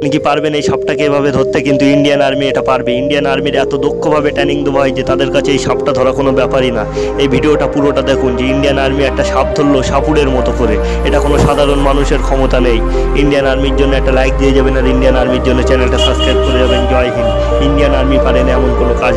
আপনি কি পারবেন এই সাপটাকে এভাবে ধরতে? কিন্তু ইন্ডিয়ান আর্মি এটা পারবে। ইন্ডিয়ান আর্মির এত দক্ষভাবে ট্রেনিং দেওয়া হয় যে তাদের কাছে এই সাপটা ধরা কোনো ব্যাপারই না। এই ভিডিওটা পুরোটা দেখুন যে ইন্ডিয়ান আর্মি একটা সাপ ধরলো সাপুরের মতো করে। এটা কোনো সাধারণ মানুষের ক্ষমতা নেই। ইন্ডিয়ান আর্মির জন্য একটা লাইক দিয়ে যাবেন আর ইন্ডিয়ান আর্মির জন্য চ্যানেলটা সাবস্ক্রাইব করে যাবেন। জয় হিন্দ। ইন্ডিয়ান আর্মি পারেন এমন কোনো কাজ।